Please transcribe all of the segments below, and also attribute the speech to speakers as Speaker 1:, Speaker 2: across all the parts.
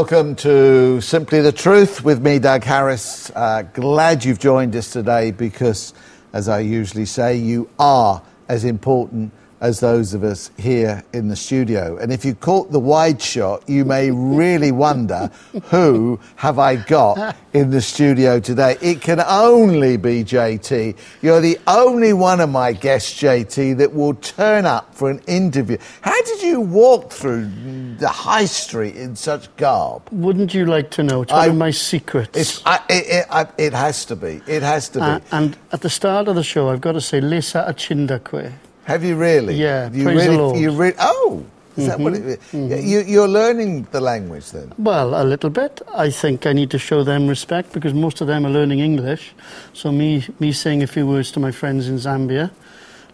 Speaker 1: Welcome to Simply the Truth with me, Doug Harris. Uh, glad you've joined us today because, as I usually say, you are as important as those of us here in the studio. And if you caught the wide shot, you may really wonder who have I got in the studio today? It can only be JT. You're the only one of my guests, JT, that will turn up for an interview. How did you walk through the high street in such garb?
Speaker 2: Wouldn't you like to know? It's one
Speaker 1: I-
Speaker 2: of my secrets.
Speaker 1: It's, I, it, it, I, it has to be. It has to be.
Speaker 2: Uh, and at the start of the show, I've got to say, Lisa Achindakwe.
Speaker 1: Have you really?
Speaker 2: Yeah,
Speaker 1: You
Speaker 2: praise the
Speaker 1: really,
Speaker 2: Lord. Mm-hmm.
Speaker 1: You re- oh, is that what it is? You, you're learning the language then?
Speaker 2: Well, a little bit. I think I need to show them respect because most of them are learning English. So me, me saying a few words to my friends in Zambia,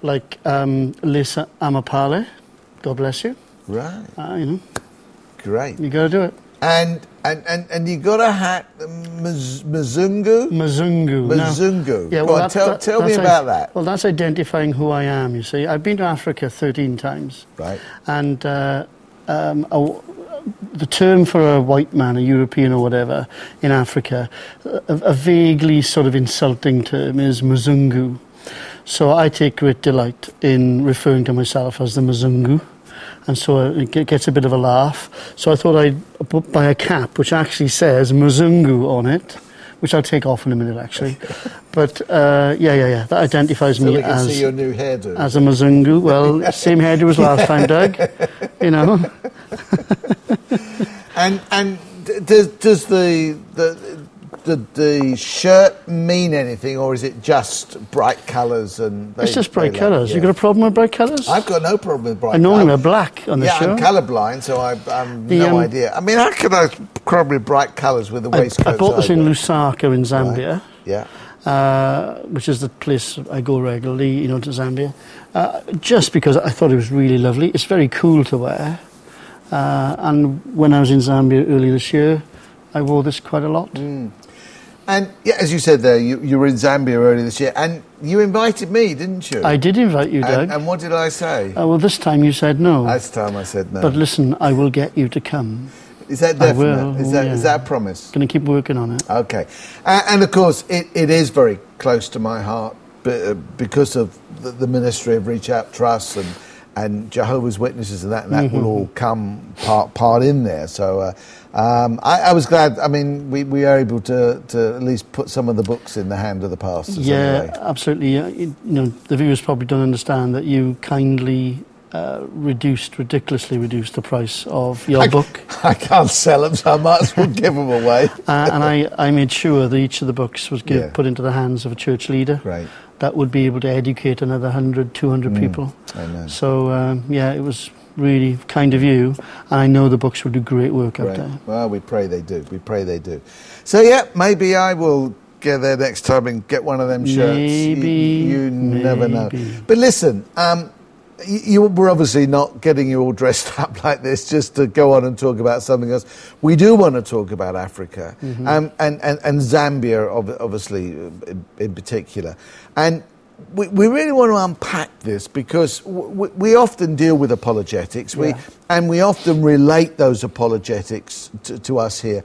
Speaker 2: like um, Lisa Amapale, God bless you.
Speaker 1: Right.
Speaker 2: Uh, you know,
Speaker 1: Great.
Speaker 2: you got to do it.
Speaker 1: And and and, and you got a hat, Mz- Mzungu. Mzungu.
Speaker 2: Yeah, well,
Speaker 1: on,
Speaker 2: that-
Speaker 1: tell
Speaker 2: that-
Speaker 1: tell me about
Speaker 2: i-
Speaker 1: that.
Speaker 2: Well, that's identifying who I am, you see. I've been to Africa 13 times.
Speaker 1: Right.
Speaker 2: And uh, um, a, the term for a white man, a European or whatever, in Africa, a, a vaguely sort of insulting term is Mzungu. So I take great delight in referring to myself as the Mzungu. And so it gets a bit of a laugh. So I thought I'd buy a cap which actually says Mzungu on it, which I'll take off in a minute actually. but uh, yeah, yeah, yeah, that identifies
Speaker 1: So
Speaker 2: me as
Speaker 1: see your new hairdo.
Speaker 2: as a Mzungu. Well, same hairdo as last time, Doug. You know.
Speaker 1: and and does does the the the, the shirt mean anything, or is it just bright colours and? They,
Speaker 2: It's just bright
Speaker 1: like-
Speaker 2: colours. You
Speaker 1: yeah.
Speaker 2: got a problem with bright colours?
Speaker 1: I've got no problem with bright.
Speaker 2: I normally wear black on the
Speaker 1: yeah,
Speaker 2: show.
Speaker 1: I'm colourblind, so I, I'm
Speaker 2: The,
Speaker 1: no
Speaker 2: um,
Speaker 1: idea. I mean, how can I with bright colours with the waistcoat?
Speaker 2: I bought this in Lusaka in Zambia,
Speaker 1: Yeah.
Speaker 2: uh, which is the place I go regularly, you know, to Zambia, uh, just because I thought it was really lovely. It's very cool to wear. Uh, and when I was in Zambia earlier this year, I wore this quite a lot.
Speaker 1: Mm. And yeah, as you said there, you, you were in Zambia earlier this year, and you invited me, didn't you?
Speaker 2: I did invite you, Doug.
Speaker 1: and, and what did I say?
Speaker 2: uh, well, this time you said no.
Speaker 1: Last time I said no.
Speaker 2: But listen, I will get you to come.
Speaker 1: is that
Speaker 2: I
Speaker 1: definite?
Speaker 2: will,
Speaker 1: Is that is
Speaker 2: yeah.
Speaker 1: that a promise?
Speaker 2: Going to keep working on it.
Speaker 1: Okay, uh, and of course, it, it is very close to my heart uh, because of the, the ministry of Reachout Trust and, and Jehovah's Witnesses and that, and that
Speaker 2: Mm-hmm.
Speaker 1: will all come part, part in there. So uh, um, I, I was glad, I mean, we, we are able to, to at least put some of the books in the hand of the pastors.
Speaker 2: Yeah,
Speaker 1: anyway.
Speaker 2: absolutely. Yeah. You you know, the viewers probably don't understand that you kindly uh, reduced, ridiculously reduced the price of your
Speaker 1: I,
Speaker 2: book.
Speaker 1: I can't sell them, so I might as well give them away.
Speaker 2: Uh, and I, I made sure that each of the books was give,
Speaker 1: Yeah.
Speaker 2: put into the hands of a church leader
Speaker 1: Great.
Speaker 2: that would be able to educate another 100, 200
Speaker 1: Mm.
Speaker 2: people.
Speaker 1: Amen.
Speaker 2: So, um, yeah, it was really kind of you. And I know the books will do great work out there.
Speaker 1: Well, we pray they do. We pray they do. So yeah, maybe I will get there next time and get one of them shirts. You-
Speaker 2: Maybe,
Speaker 1: You, never know. But listen, um, you, you were obviously not getting you all dressed up like this just to go on and talk about something else. We do want to talk about Africa
Speaker 2: Mm-hmm.
Speaker 1: um, and, and, and Zambia, obviously, uh, in, in particular. And we, we really want to unpack this because we often deal with apologetics. We,
Speaker 2: Yeah.
Speaker 1: and we often relate those apologetics to, to us here.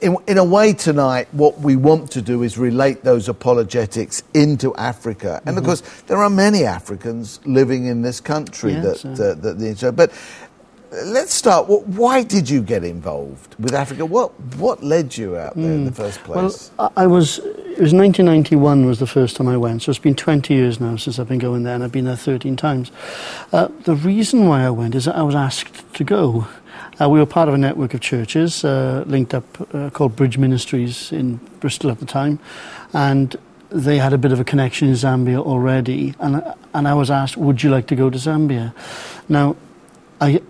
Speaker 1: In, in a way, tonight, what we want to do is relate those apologetics into Africa. And
Speaker 2: Mm-hmm.
Speaker 1: of course, there are many Africans living in this country
Speaker 2: Yes,
Speaker 1: that,
Speaker 2: uh.
Speaker 1: uh, that need so. But let's start. Why did you get involved with Africa? What, what led you out there in the first
Speaker 2: Hmm. Well,
Speaker 1: place?
Speaker 2: I I was. It was 1991 was the first time I went. So it's been 20 years now since I've been going there, and I've been there 13 times. Uh, the reason why I went is that I was asked to go. Uh, we were part of a network of churches uh, linked up uh, called Bridge Ministries in Bristol at the time, and they had a bit of a connection in Zambia already. And and I was asked, "Would you like to go to Zambia?" Now, I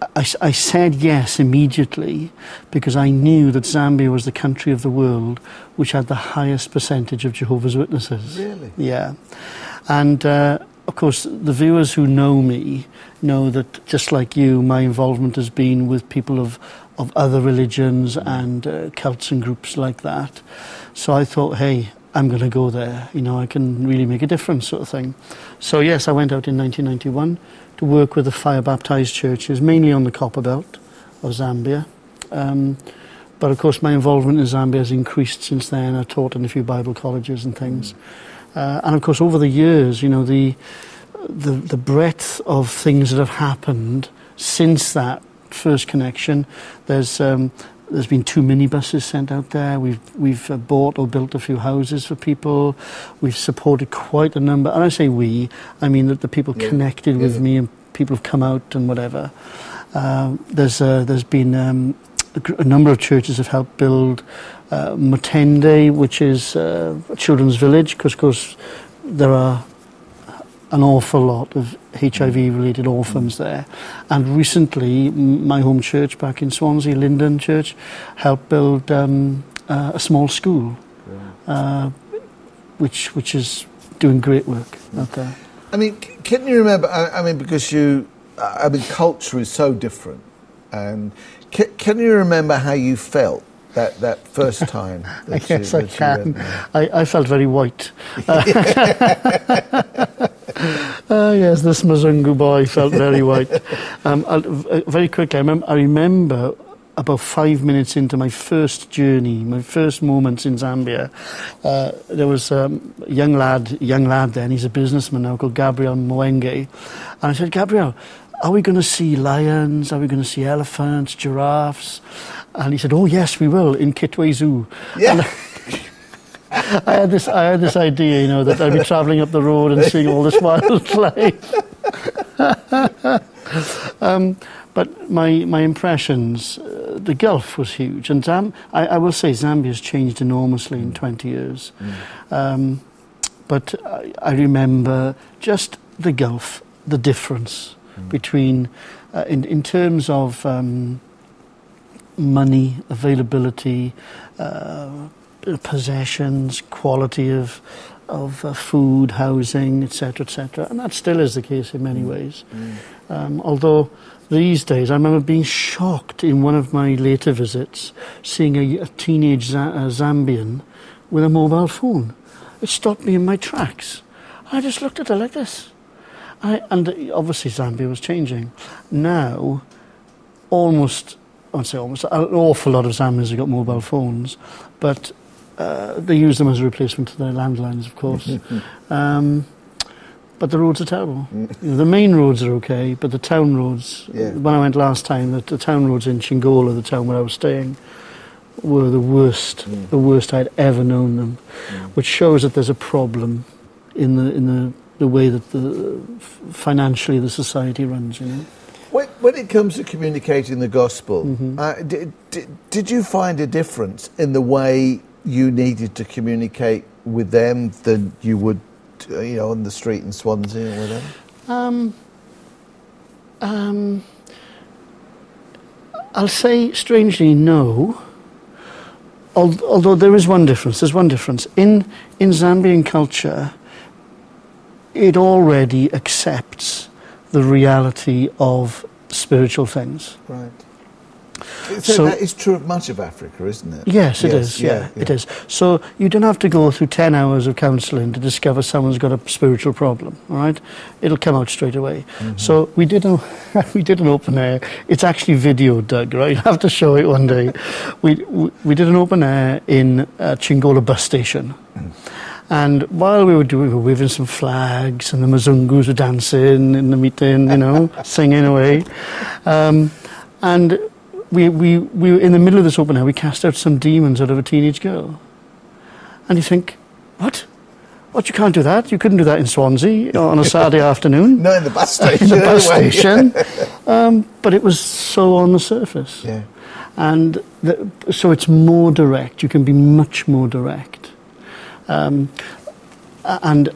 Speaker 2: I, I said yes immediately because I knew that Zambia was the country of the world which had the highest percentage of Jehovah's Witnesses.
Speaker 1: Really?
Speaker 2: Yeah. And uh, of course, the viewers who know me know that just like you, my involvement has been with people of, of other religions and uh, cults and groups like that. So I thought, hey, I'm going to go there. You know, I can really make a difference, sort of thing. So yes, I went out in 1991 to work with the fire baptized churches, mainly on the copper belt of Zambia. Um, but of course, my involvement in Zambia has increased since then. I've taught in a few Bible colleges and things. Uh, and of course, over the years, you know, the, the, the breadth of things that have happened since that first connection, there's, um, there's been two minibuses sent out there. We've, we've uh, bought or built a few houses for people. We've supported quite a number. And I say we, I mean that the people
Speaker 1: Yeah.
Speaker 2: connected with me and people have come out and whatever. Uh, there's, uh, there's been um, a, gr- a number of churches have helped build uh, Mutende, which is uh, a children's village, because of course there are an awful lot of HIV-related orphans there. And recently, my home church back in Swansea, Linden Church, helped build um, uh, a small school, uh, which which is doing great work. Okay.
Speaker 1: I mean, can you remember? I, I mean, because you, I mean, culture is so different, and can, can you remember how you felt that that first time? That
Speaker 2: I guess
Speaker 1: you,
Speaker 2: I can. I, I felt very white. Uh, yes, this Mzungu boy felt very white. Um, I'll, very quickly, I, remem- I remember about five minutes into my first journey, my first moments in Zambia, uh, there was um, a young lad, young lad then, he's a businessman now called Gabriel Mwenge. And I said, Gabriel, are we going to see lions? Are we going to see elephants, giraffes? And he said, oh yes, we will, in Kitwe Zoo.
Speaker 1: Yeah.
Speaker 2: I had this, I had this idea, you know, that I'd be travelling up the road and seeing all this wildlife. um, but my, my impressions, uh, the Gulf was huge. And Zam- I, I will say Zambia's changed enormously in 20 years. Um, but I, I remember just the Gulf, the difference between, uh, in, in terms of um, money, availability, uh, possessions, quality of, of uh, food, housing, etc., etc. And that still is the case in many ways. Um, although these days, I remember being shocked in one of my later visits, seeing a, a teenage Za- Zambian with a mobile phone. It stopped me in my tracks. I just looked at her like this. I, and obviously Zambia was changing. Now, almost, I'd say almost, an awful lot of Zambians have got mobile phones, but uh, they use them as a replacement to their landlines, of course. um, but the roads are terrible. You know, the main roads are okay, but the town roads,
Speaker 1: Yeah.
Speaker 2: when I went last time, the, the town roads in Chingola, the town where I was staying, were the worst, the worst I'd ever known them, which shows that there's a problem in the, in the, the way that the, financially the society runs, you know.
Speaker 1: When, when it comes to communicating the gospel,
Speaker 2: Mm-hmm.
Speaker 1: uh, did, did, did you find a difference in the way you needed to communicate with them than you would, you know, on the street in Swansea or whatever?
Speaker 2: Um, um, I'll say strangely no. Although there is one difference. There's one difference. In, in Zambian culture, it already accepts the reality of spiritual things.
Speaker 1: Right. So,
Speaker 2: So-
Speaker 1: that is true of much of Africa, isn't it?
Speaker 2: Yes, it is. Yeah, it is. So you don't have to go through 10 hours of counselling to discover someone's got a spiritual problem, all right? It'll come out straight away. So we did, an, we did an open air. It's actually videoed, Doug, right? I have to show it one day. we, we, we did an open air in uh, Chingola bus station. And while we were doing, we were waving some flags, and the Mazungus were dancing in the meeting, you know, singing away. Um, and we, we, we were in the middle of this open air, we cast out some demons out of a teenage girl. And you think, what? What, you can't do that? You couldn't do that in Swansea on a Saturday afternoon?
Speaker 1: No, in the bus station.
Speaker 2: in the bus
Speaker 1: anyway.
Speaker 2: station. Um, but it was so on the surface.
Speaker 1: Yeah.
Speaker 2: And the, so it's more direct. You can be much more direct. Um, and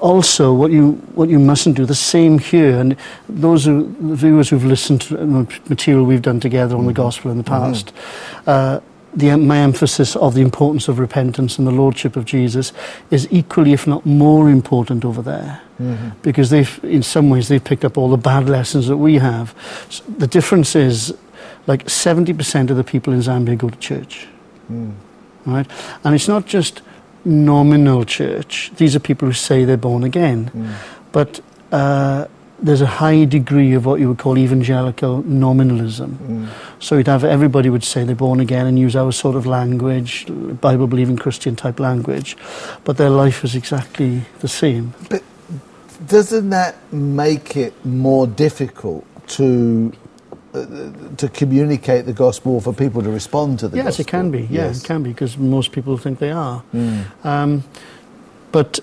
Speaker 2: also, what you what you mustn't do the same here. And those who, the viewers who've listened to the material we've done together on the mm-hmm. gospel in the mm-hmm. past, uh, the, my emphasis of the importance of repentance and the lordship of Jesus is equally, if not more, important over there mm-hmm. because they've, in some ways, they've picked up all the bad lessons that we have. S the difference is, like 70% of the people in Zambia go to church, mm. right? And it's not just nominal church. These are people who say they're born again, but uh, there's a high degree of what you would call evangelical nominalism. Mm. So you'd have everybody would say they're born again and use our sort of language, Bible believing Christian type language, but their life is exactly the same.
Speaker 1: But doesn't that make it more difficult to to communicate the gospel for people to respond to the
Speaker 2: yes,
Speaker 1: gospel?
Speaker 2: Yes, it can be. Yeah, yes. it can be because most people think they are. Mm. Um, but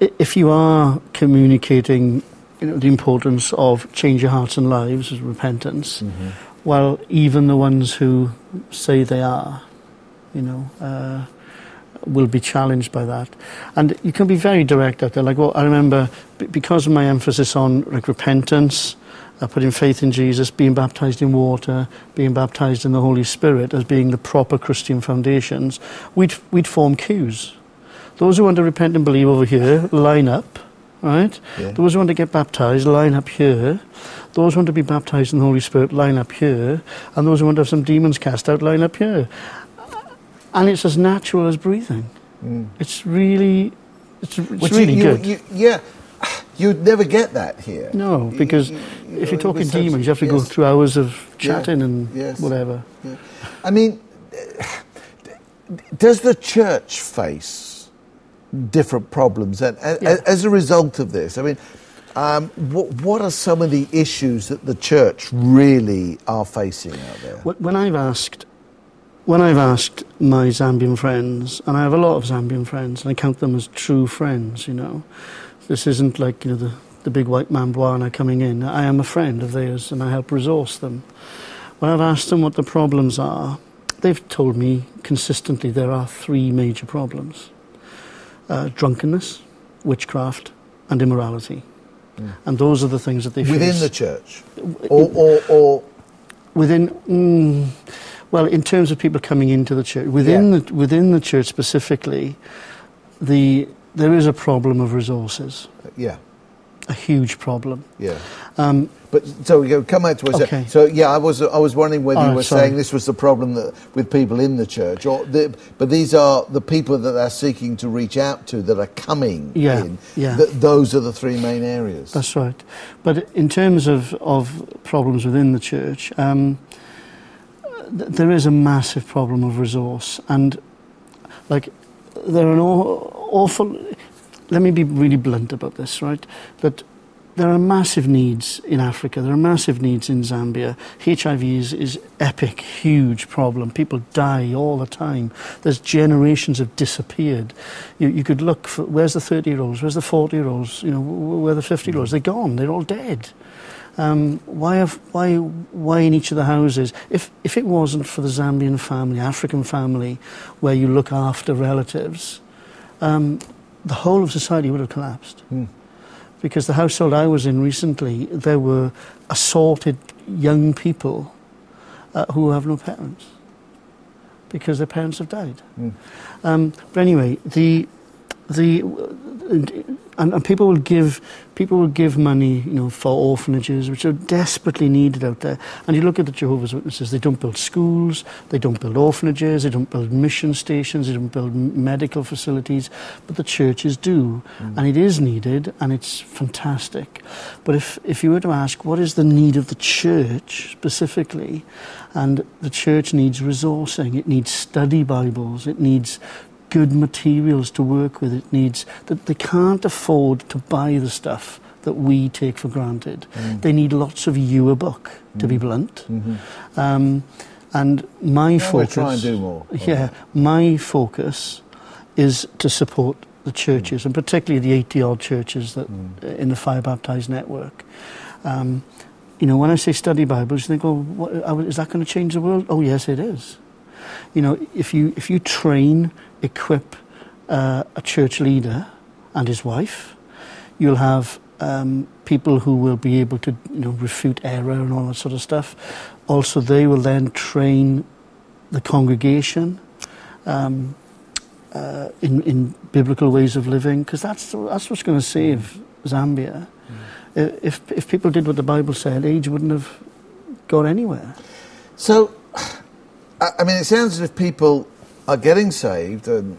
Speaker 2: if you are communicating you know, the importance of change your hearts and lives as repentance, mm-hmm. well, even the ones who say they are, you know, uh, will be challenged by that. And you can be very direct out there. Like, well, I remember because of my emphasis on like repentance, putting faith in Jesus, being baptized in water, being baptized in the Holy Spirit as being the proper Christian foundations, we'd, we'd form queues. Those who want to repent and believe over here, line up, right? Yeah. Those who want to get baptized, line up here. Those who want to be baptized in the Holy Spirit, line up here. And those who want to have some demons cast out, line up here. And it's as natural as breathing. Mm. It's really, it's, it's really
Speaker 1: you,
Speaker 2: good.
Speaker 1: You, yeah. You'd never get that here.
Speaker 2: No, because you, you, if you're talking demons, you have to yes. go through hours of chatting yeah. and yes. whatever. Yeah.
Speaker 1: I mean, does the church face different problems and, yeah. as a result of this? I mean, um, what, what, are some of the issues that the church really are facing out there?
Speaker 2: When I've asked, when I've asked my Zambian friends, and I have a lot of Zambian friends, and I count them as true friends, you know, this isn't like you know the, the big white man Bwana coming in. I am a friend of theirs and I help resource them. When I've asked them what the problems are, they've told me consistently there are three major problems uh, drunkenness, witchcraft, and immorality. Mm. And those are the things that they
Speaker 1: within
Speaker 2: face.
Speaker 1: the church, or, or, or
Speaker 2: within. Mm, well, in terms of people coming into the church, within yeah. the within the church specifically, the there is a problem of resources.
Speaker 1: Yeah.
Speaker 2: A huge problem.
Speaker 1: Yeah. Um, but so you come back to us. Okay. So yeah, I was I was wondering whether oh, you were sorry. saying this was the problem that, with people in the church, or the, but these are the people that they're seeking to reach out to that are coming
Speaker 2: yeah,
Speaker 1: in.
Speaker 2: Yeah.
Speaker 1: Th- those are the three main areas.
Speaker 2: That's right. But in terms of of problems within the church, um, th- there is a massive problem of resource, and like there are an awful. Let me be really blunt about this, right? That there are massive needs in Africa. There are massive needs in Zambia. HIV is, is epic, huge problem. People die all the time. There's generations have disappeared. You, you could look for where's the 30 year olds, where's the 40 year olds, you know, where the 50 year olds? They're gone. They're all dead. Um, why, have, why, why in each of the houses? If, if it wasn't for the Zambian family, African family, where you look after relatives, um, the whole of society would have collapsed. Mm. Because the household I was in recently, there were assaulted young people uh, who have no parents because their parents have died. Mm. Um, but anyway, the, the, and, and people will give people will give money, you know, for orphanages which are desperately needed out there. And you look at the Jehovah's Witnesses; they don't build schools, they don't build orphanages, they don't build mission stations, they don't build medical facilities, but the churches do, mm. and it is needed, and it's fantastic. But if if you were to ask what is the need of the church specifically, and the church needs resourcing, it needs study Bibles, it needs good materials to work with. It needs that they can't afford to buy the stuff that we take for granted. Mm. They need lots of you a book, to be mm. blunt. Mm-hmm. Um, and my focus.
Speaker 1: try and do more.
Speaker 2: Yeah, my focus is to support the churches, mm. and particularly the 80 odd churches that mm. in the fire baptized network. Um, you know, when I say study Bibles, you think, oh, what, is that going to change the world? Oh, yes, it is. You know, if you if you train equip uh, a church leader and his wife. You'll have um, people who will be able to you know, refute error and all that sort of stuff. Also, they will then train the congregation um, uh, in, in biblical ways of living, because that's, that's what's going to save Zambia. Mm. If, if people did what the Bible said, AIDS wouldn't have gone anywhere.
Speaker 1: So, I mean, it sounds as if people are getting saved from,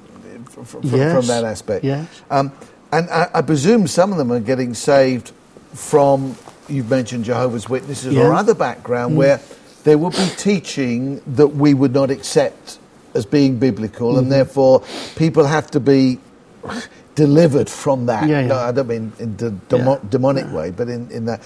Speaker 1: yes. from that aspect.
Speaker 2: Yes.
Speaker 1: Um, and I, I, presume some of them are getting saved from you've mentioned Jehovah's Witnesses
Speaker 2: Yeah.
Speaker 1: or other background where there would be teaching that we would not accept as being biblical,
Speaker 2: Mm-hmm.
Speaker 1: and therefore people have to be delivered from that.
Speaker 2: Yeah, yeah.
Speaker 1: No, I don't mean in the demo-
Speaker 2: Yeah.
Speaker 1: demonic way, but in, in that.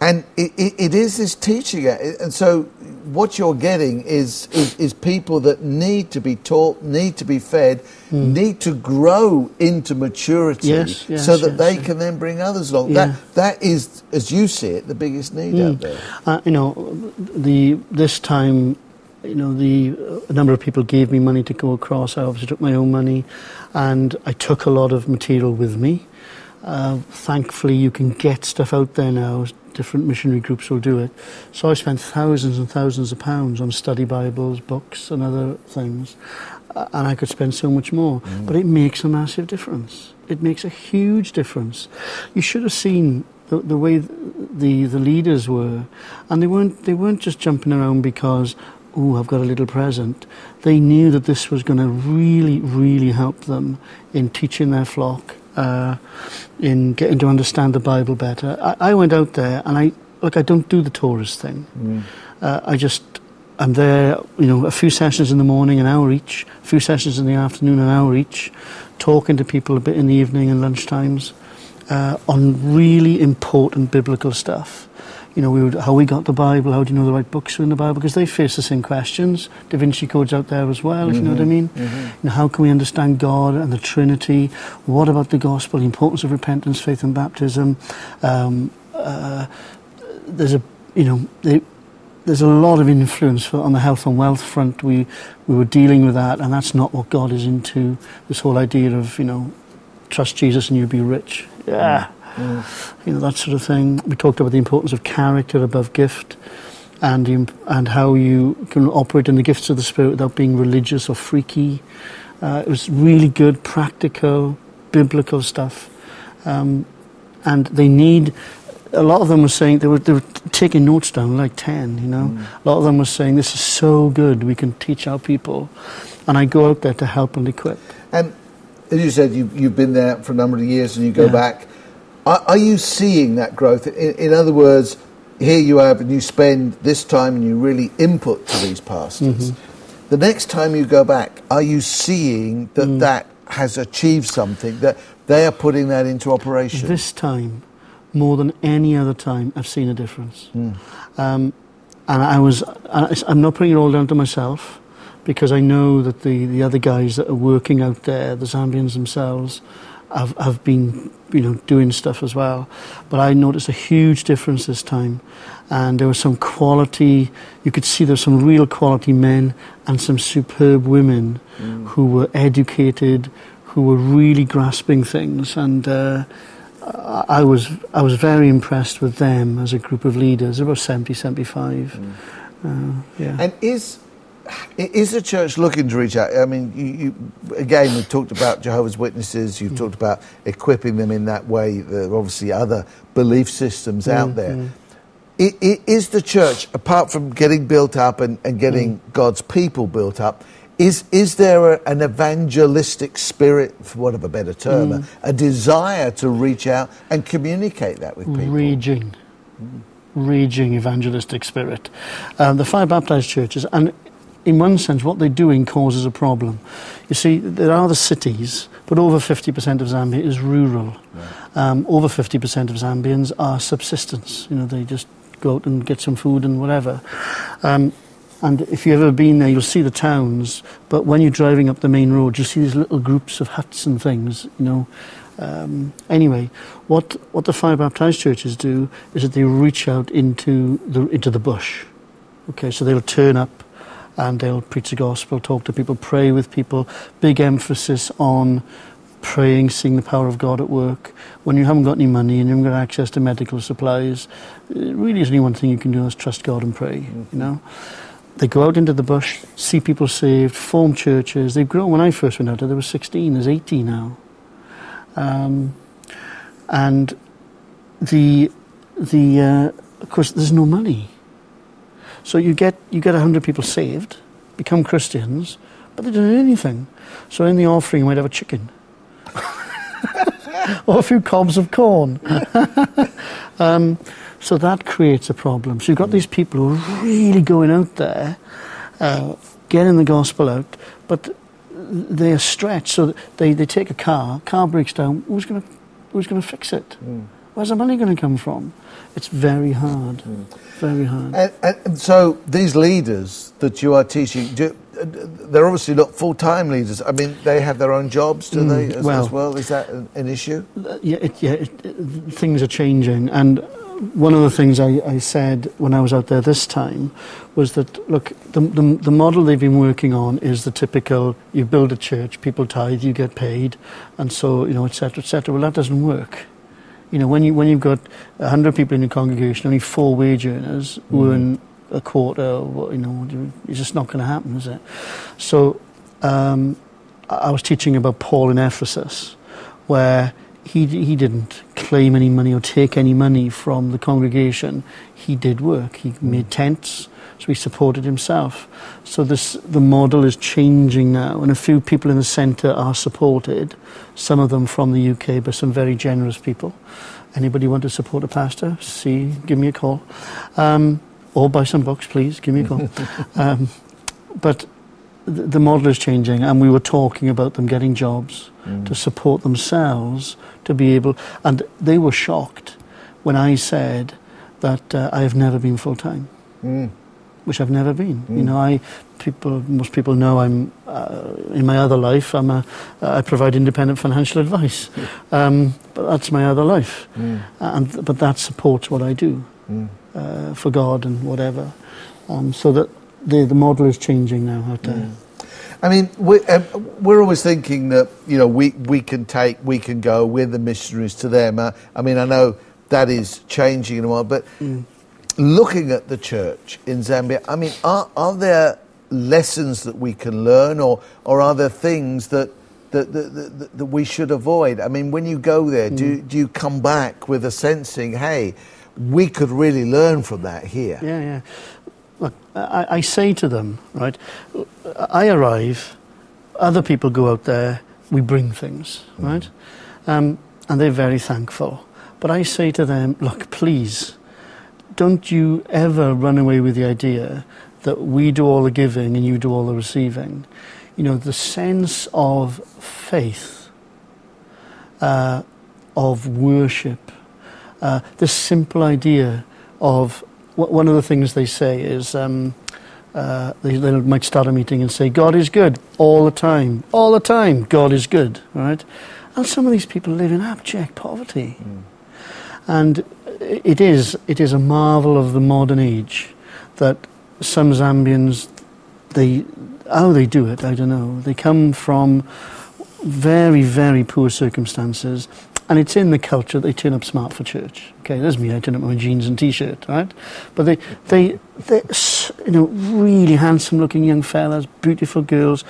Speaker 1: And it, it, it is this teaching, and so what you're getting is, is is people that need to be taught, need to be fed, need to grow into maturity,
Speaker 2: Hmm. Yes, yes,
Speaker 1: so that
Speaker 2: yes,
Speaker 1: they can then bring others along.
Speaker 2: Yeah.
Speaker 1: That that is, as you see it, the biggest need out there.
Speaker 2: Uh, you know, the this time, you know, the a number of people gave me money to go across. I obviously took my own money, and I took a lot of material with me. Uh, thankfully, you can get stuff out there now. Different missionary groups will do it. So I spent thousands and thousands of pounds on study Bibles, books, and other things, uh, and I could spend so much more. But it makes a massive difference. It makes a huge difference. You should have seen the, the way the the leaders were, and they weren't they weren't just jumping around because oh I've got a little present. They knew that this was going to really really help them in teaching their flock, uh, in getting to understand the Bible better. I, I went out there and I look I don't do the tourist thing. Uh, I just I'm there, you know, a few sessions in the morning, an hour each, a few sessions in the afternoon, an hour each, talking to people a bit in the evening and lunchtimes uh, on really important biblical stuff. You know, we would, how we got the Bible, how do you know the right books are in the Bible? Because they face the same questions. Da Vinci Code's out there as well, if you know what I mean. You know, how can we understand God and the Trinity? What about the gospel, the importance of repentance, faith, and baptism? Um, uh, there's a, you know, they, there's a lot of influence for, on the health and wealth front. We we were dealing with that, and that's not what God is into. This whole idea of you know, trust Jesus and you'll be rich. Yeah, you know that sort of thing. We talked about the importance of character above gift, and the, and how you can operate in the gifts of the Spirit without being religious or freaky. Uh, it was really good, practical, biblical stuff, um, and they need a lot of them were saying they were, they were taking notes down, like 10, you know. A lot of them were saying, This is so good, we can teach our people. And I go out there to help and equip.
Speaker 1: And as you said, you, you've been there for a number of years and you go
Speaker 2: Yeah.
Speaker 1: back. Are, are you seeing that growth? In, in other words, here you have and you spend this time and you really input to these pastors.
Speaker 2: Mm-hmm.
Speaker 1: The next time you go back, are you seeing that
Speaker 2: Mm.
Speaker 1: that has achieved something, that they are putting that into operation?
Speaker 2: This time, more than any other time, I've seen a difference. Um, and I was, I'm not putting it all down to myself because I know that the, the other guys that are working out there, the Zambians themselves, have, have been you know, doing stuff as well. But I noticed a huge difference this time. And there was some quality, you could see there were some real quality men and some superb women who were educated, who were really grasping things. And uh, I was, I was very impressed with them as a group of leaders, about 70, 75. Uh, yeah.
Speaker 1: And is is the church looking to reach out? I mean, you, you, again, we've talked about Jehovah's Witnesses. You've hmm. talked about equipping them in that way. There are obviously other belief systems out hmm, there. Hmm. I- i- Is the church, apart from getting built up and, and getting God's people built up, is is there a, an evangelistic spirit, for want of a better term, a, a desire to reach out and communicate that with people?
Speaker 2: raging, raging evangelistic spirit. Um, the fire baptized churches, and in one sense, what they're doing causes a problem. You see, there are the cities, but over 50% of Zambia is rural. Um, over 50% of Zambians are subsistence. You know, they just go out and get some food and whatever. Um, and if you've ever been there, you'll see the towns. But when you're driving up the main road, you see these little groups of huts and things. You know. Um, anyway, what what the fire baptized churches do is that they reach out into the into the bush. Okay, so they'll turn up and they'll preach the gospel, talk to people, pray with people. Big emphasis on praying, seeing the power of God at work. When you haven't got any money and you haven't got access to medical supplies, it really is only one thing you can do is trust God and pray. You know. They go out into the bush, see people saved, form churches. They've grown. When I first went out there, there were 16. There's 80 now. Um, and the, the, uh, of course, there's no money. So you get, you get 100 people saved, become Christians, but they don't do anything. So in the offering, you might have a chicken. or a few cobs of corn. um, So that creates a problem. So you've got these people who are really going out there, uh, getting the gospel out, but they are stretched. So they, they take a car, car breaks down, who's going to who's going to fix it?
Speaker 1: Mm.
Speaker 2: Where's the money going to come from? It's very hard, mm. very hard.
Speaker 1: And, and, so these leaders that you are teaching, do, they're obviously not full-time leaders. I mean, they have their own jobs, do mm, they, as well, as well? Is that an, an issue?
Speaker 2: Uh, yeah, it, yeah it, it, things are changing. And one of the things I, I, said when I was out there this time was that, look, the, the, the, model they've been working on is the typical, you build a church, people tithe, you get paid, and so, you know, et cetera, et cetera. Well, that doesn't work. You know, when, you, when you've got 100 people in your congregation, only four wage earners mm. who earn a quarter, you know, it's just not going to happen, is it? So um, I was teaching about Paul in Ephesus, where he, he didn't claim any money or take any money from the congregation. He did work. He made tents, so he supported himself. So this, the model is changing now, and a few people in the centre are supported, some of them from the UK, but some very generous people. Anybody want to support a pastor? See, give me a call. Um, or buy some books, please, give me a call. um, but the model is changing, and we were talking about them getting jobs mm. to support themselves to be able. And they were shocked when I said that uh, I have never been full time, mm. Which I've never been. Mm. You know, I people most people know I'm uh, in my other life. I'm a I provide independent financial advice, um, but that's my other life, mm. and but that supports what I do mm. uh, for God and whatever. Um, so that the, the model is changing now.
Speaker 1: I mean, we, uh, we're always thinking that you know we, we can take, we can go, we're the missionaries to them. Uh, I mean, I know that is changing in a while, but mm. Looking at the church in Zambia, I mean, are, are there lessons that we can learn, or or are there things that that, that, that, that we should avoid? I mean, when you go there, mm. do do you come back with a sensing, hey, we could really learn from that here?
Speaker 2: Yeah, yeah. Look, I, I say to them, right, I arrive, other people go out there, we bring things, mm. right? Um, and they're very thankful. But I say to them, look, please, don't you ever run away with the idea that we do all the giving and you do all the receiving. You know, the sense of faith, uh, of worship, uh, this simple idea of one of the things they say is um, uh, they, they might start a meeting and say, God is good all the time, all the time, God is good, right? And some of these people live in abject poverty. Mm. And it is, it is a marvel of the modern age that some Zambians, they, how they do it, I don't know. They come from very, very poor circumstances and it's in the culture they turn up smart for church. Okay, there's me. I turn up my jeans and t-shirt, right? But they, they, they, you know, really handsome-looking young fellas, beautiful girls,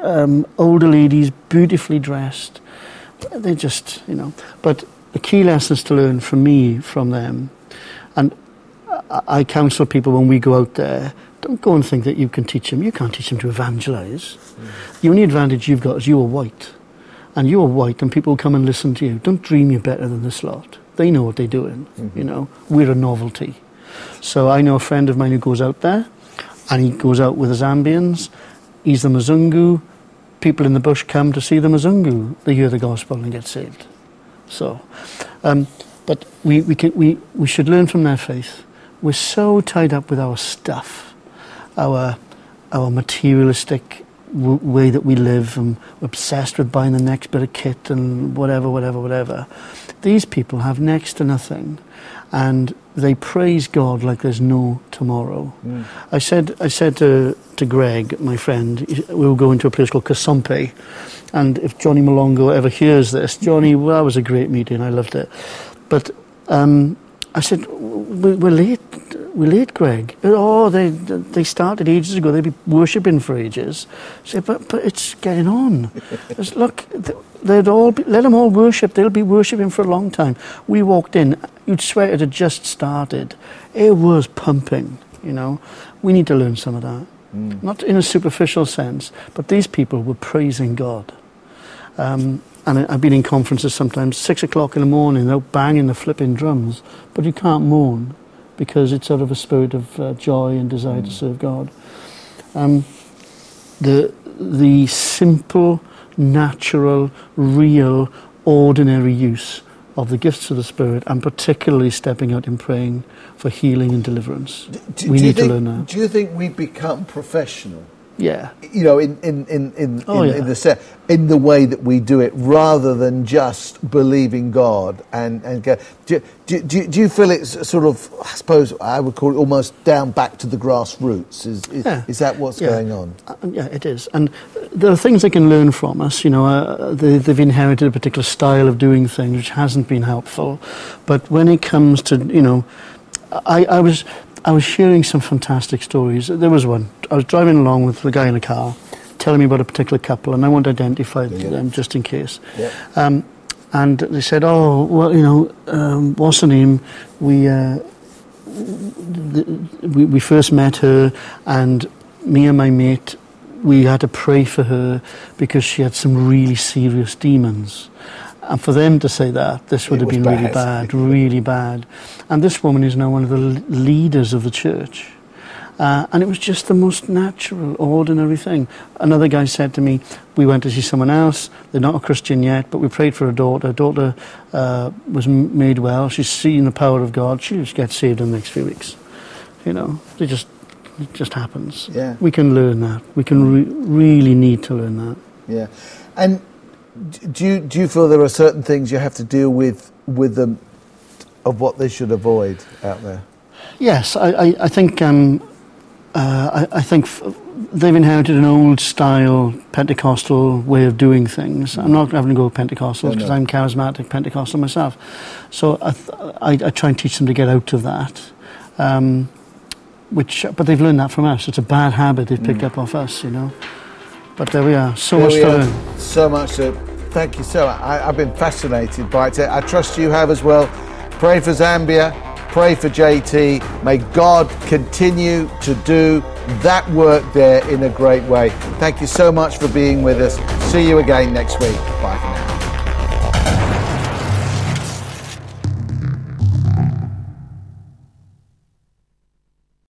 Speaker 2: um, older ladies, beautifully dressed. They just, you know. But the key lessons to learn from me from them, and I counsel people when we go out there. Don't go and think that you can teach them. You can't teach them to evangelize. Mm. The only advantage you've got is you are white and you're white and people come and listen to you, don't dream you're better than this lot. They know what they're doing, mm-hmm. you know. We're a novelty. So I know a friend of mine who goes out there and he goes out with the Zambians. He's the Mzungu. People in the bush come to see the Mzungu. They hear the gospel and get saved. So, um, but we, we, can, we, we should learn from their faith. We're so tied up with our stuff, our, our materialistic way that we live and we're obsessed with buying the next bit of kit and whatever, whatever, whatever. These people have next to nothing and they praise God like there's no tomorrow. Mm. I said, I said to, to Greg, my friend, we were going to a place called Kasompe and if Johnny Malongo ever hears this, Johnny, well, that was a great meeting, I loved it. But um, I said, we're late we late, Greg. Oh, they they started ages ago. They'd be worshipping for ages. Say, but but it's getting on. look, they'd all be, let them all worship. They'll be worshipping for a long time. We walked in. You'd swear it had just started. It was pumping. You know, we need to learn some of that. Mm. Not in a superficial sense, but these people were praising God. Um, and I've been in conferences sometimes, six o'clock in the morning, they're banging the flipping drums, but you can't mourn because it's out of a spirit of uh, joy and desire to serve God. Um, the, the simple, natural, real, ordinary use of the gifts of the Spirit, and particularly stepping out in praying for healing and deliverance.
Speaker 1: Do,
Speaker 2: we
Speaker 1: do
Speaker 2: need to learn that.
Speaker 1: Do you think we become professional?
Speaker 2: Yeah.
Speaker 1: You know, in in in in,
Speaker 2: Oh,
Speaker 1: in,
Speaker 2: yeah.
Speaker 1: in the in the way that we do it, rather than just believing God and and go. Do, do, do, do you feel it's sort of? I suppose I would call it almost down back to the grassroots. Is is,
Speaker 2: Yeah.
Speaker 1: is that what's
Speaker 2: Yeah.
Speaker 1: going on?
Speaker 2: Uh, yeah, it is. And there are things they can learn from us. You know, uh, they, they've inherited a particular style of doing things which hasn't been helpful. But when it comes to, you know, I, I was I was sharing some fantastic stories. There was one. I was driving along with the guy in the car, telling me about a particular couple, and I want to identify
Speaker 1: Yeah.
Speaker 2: them just in case.
Speaker 1: Yeah.
Speaker 2: Um, and they said, "Oh, well, you know, um, what's her name? We." Uh, we, we first met her, and me and my mate, we had to pray for her because she had some really serious demons. And for them to say that, this would
Speaker 1: It
Speaker 2: have been really
Speaker 1: bad.
Speaker 2: bad, really bad. And this woman is now one of the leaders of the church. Uh, and it was just the most natural, ordinary thing. Another guy said to me, we went to see someone else. They're not a Christian yet, but we prayed for a daughter. Her daughter uh, was made well. She's seen the power of God. She'll just get saved in the next few weeks. You know, it just, it just happens.
Speaker 1: Yeah.
Speaker 2: We can learn that. We can re- really need to learn that.
Speaker 1: Yeah, and do you do you feel there are certain things you have to deal with with them of what they should avoid out there?
Speaker 2: Yes, I, I, I think um, uh, I, I think f- they've inherited an old style Pentecostal way of doing things. I'm not having to go Pentecostal
Speaker 1: No,
Speaker 2: because
Speaker 1: no.
Speaker 2: I'm charismatic Pentecostal myself. So I, th- I, I try and teach them to get out of that. Um, which, but they've learned that from us. It's a bad habit they've picked up off us, you know. But there we are. So
Speaker 1: There
Speaker 2: much to learn.
Speaker 1: So much to. Thank you so much. I, I've been fascinated by it. I trust you have as well. Pray for Zambia. Pray for JT. May God continue to do that work there in a great way. Thank you so much for being with us. See you again next week. Bye for now.